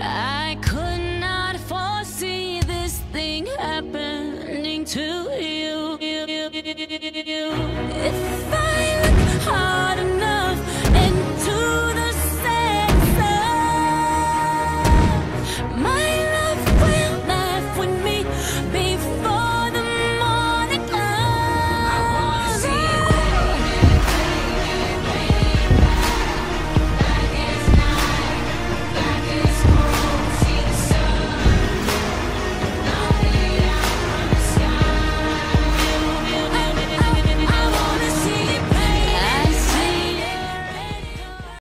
I could not foresee this thing happening to you.